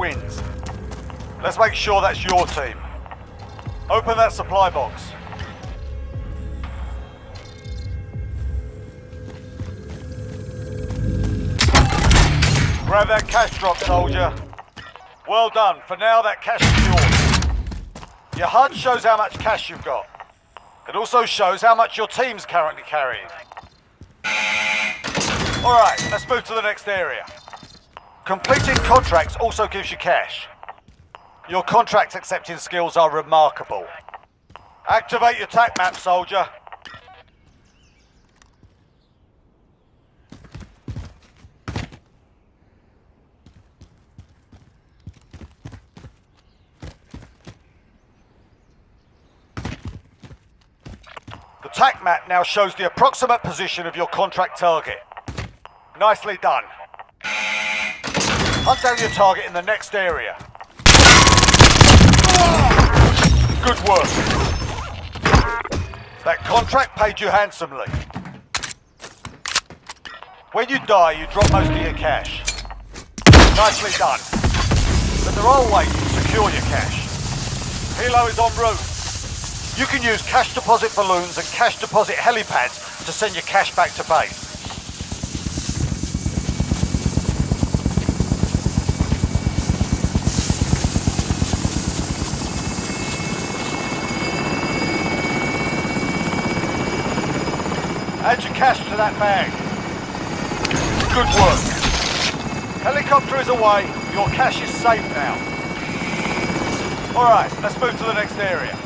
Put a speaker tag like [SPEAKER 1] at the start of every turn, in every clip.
[SPEAKER 1] wins. Let's make sure that's your team. Open that supply box. Grab that cash drop, soldier. Well done. For now, that cash is yours. Your HUD shows how much cash you've got. It also shows how much your team's currently carrying. Alright, let's move to the next area. Completing contracts also gives you cash. Your contract accepting skills are remarkable. Activate your TAC map, soldier. The TAC map now shows the approximate position of your contract target. Nicely done. Hunt down your target in the next area. Good work. That contract paid you handsomely. When you die, you drop most of your cash. Nicely done. But there are ways to secure your cash. Helo is en route. You can use cash deposit balloons and cash deposit helipads to send your cash back to base. Your cash to that bag. Good work. Helicopter is away. Your cash is safe now. Alright, let's move to the next area.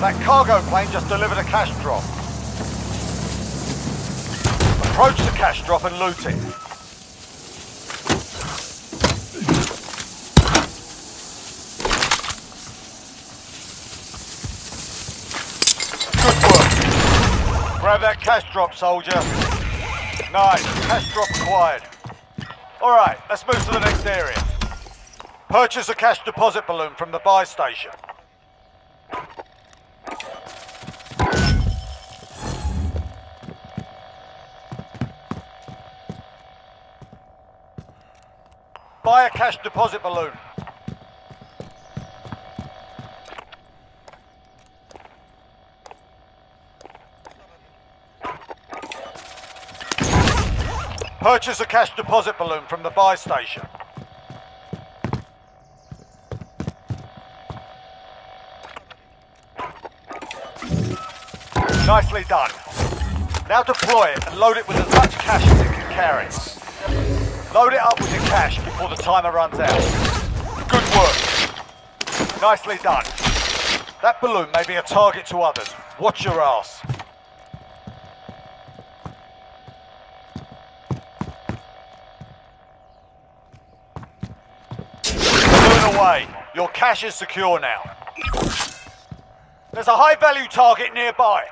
[SPEAKER 1] That cargo plane just delivered a cash drop. Approach the cash drop and loot it. Good work. Grab that cash drop, soldier. Nice. Cash drop acquired. Alright, let's move to the next area. Purchase a cash deposit balloon from the buy station. Buy a cash deposit balloon. Purchase a cash deposit balloon from the buy station. Nicely done. Now deploy it and load it with as much cash as it can carry. Load it up with your cash before the timer runs out. Good work. Nicely done. That balloon may be a target to others. Watch your ass. Balloon away. Your cash is secure now. There's a high value target nearby.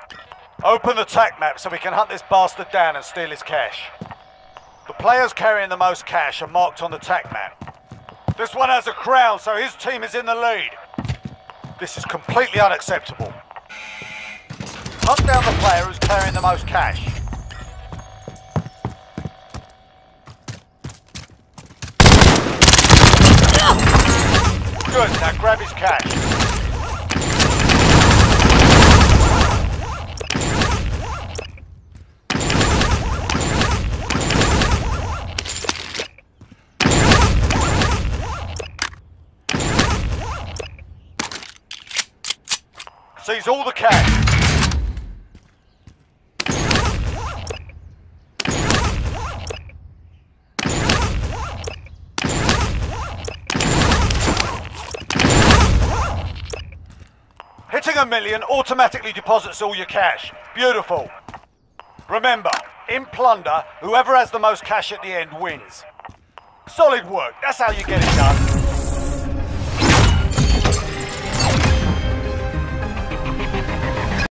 [SPEAKER 1] Open the TAC map so we can hunt this bastard down and steal his cash. The players carrying the most cash are marked on the TAC map. This one has a crown, so his team is in the lead. This is completely unacceptable. Hunt down the player who's carrying the most cash. Good, now grab his cash. Seize all the cash. Hitting a million automatically deposits all your cash. Beautiful. Remember, in plunder, whoever has the most cash at the end wins. Solid work. That's how you get it done.